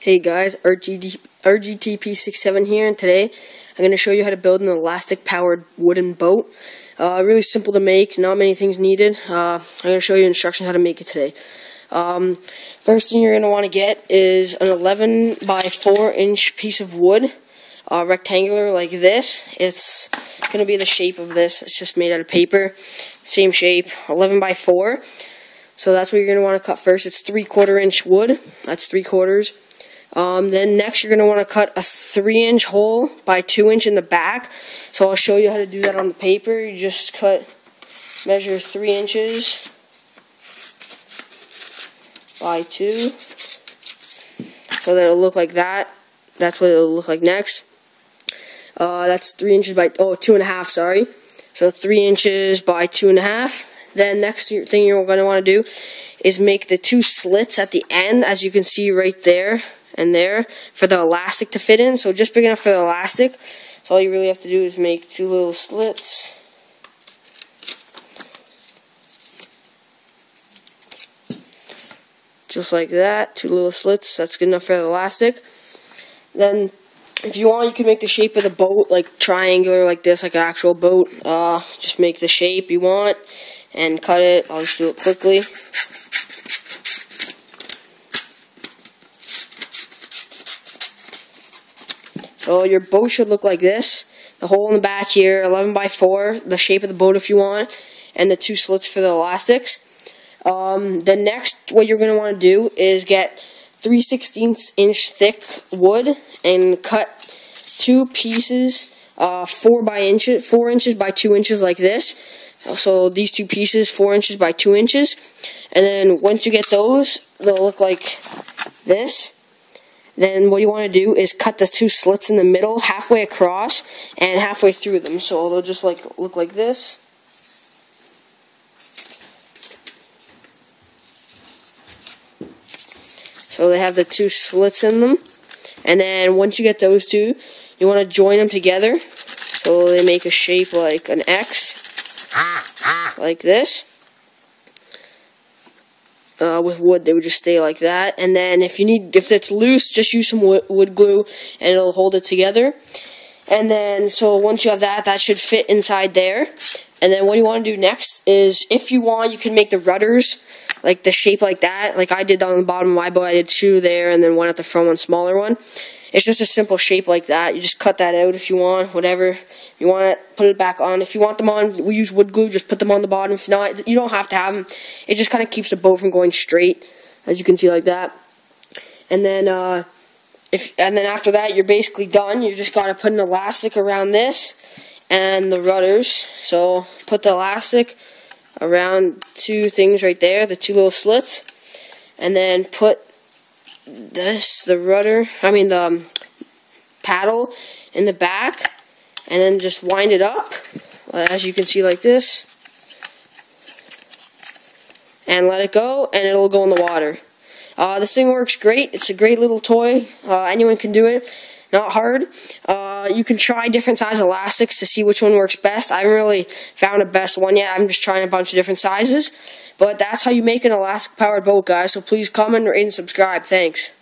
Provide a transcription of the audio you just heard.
Hey guys, RGD, RGTP67 here, and today I'm going to show you how to build an elastic-powered wooden boat. Uh, really simple to make, not many things needed. Uh, I'm going to show you instructions how to make it today. Um, first thing you're going to want to get is an 11 by 4 inch piece of wood, uh, rectangular like this. It's going to be the shape of this. It's just made out of paper, same shape, 11 by 4. So that's what you're going to want to cut first. It's 3 quarter inch wood. That's 3 quarters. Um, then next you're going to want to cut a 3 inch hole by 2 inch in the back. So I'll show you how to do that on the paper. You just cut, measure 3 inches by 2. So that it'll look like that. That's what it'll look like next. Uh, that's 3 inches by, oh, two and a half, sorry. So 3 inches by 2.5. Then next thing you're going to want to do is make the two slits at the end, as you can see right there and there for the elastic to fit in. So just big enough for the elastic. So all you really have to do is make two little slits. Just like that, two little slits. That's good enough for the elastic. Then, if you want, you can make the shape of the boat like triangular, like this, like an actual boat. Uh, just make the shape you want and cut it. I'll just do it quickly. So your boat should look like this. The hole in the back here, 11 by 4, the shape of the boat if you want, and the two slits for the elastics. Um, the next, what you're going to want to do is get 3 16 inch thick wood and cut two pieces, uh, 4 by inches, 4 inches by 2 inches like this. So these two pieces, 4 inches by 2 inches. And then once you get those, they'll look like this. Then what you want to do is cut the two slits in the middle, halfway across, and halfway through them. So they'll just like look like this. So they have the two slits in them. And then once you get those two, you want to join them together. So they make a shape like an X. Like this uh, with wood, they would just stay like that. And then if you need, if it's loose, just use some wood, wood glue and it'll hold it together. And then, so once you have that, that should fit inside there. And then what you want to do next is, if you want, you can make the rudders like the shape like that. Like I did on the bottom of my boat, I did two there, and then one at the front, one smaller one. It's just a simple shape like that. You just cut that out if you want, whatever. You want it, put it back on. If you want them on, we use wood glue, just put them on the bottom. If not, you don't have to have them. It just kind of keeps the boat from going straight, as you can see like that. And then, uh, if and then after that, you're basically done. You just gotta put an elastic around this and the rudders. So put the elastic around two things right there, the two little slits, and then put this, the rudder, I mean the um, paddle in the back, and then just wind it up, as you can see like this, and let it go, and it'll go in the water. Uh, this thing works great. It's a great little toy. Uh, anyone can do it. Not hard. Uh, you can try different size elastics to see which one works best. I haven't really found a best one yet. I'm just trying a bunch of different sizes. But that's how you make an elastic powered boat, guys. So please comment, rate, and subscribe. Thanks.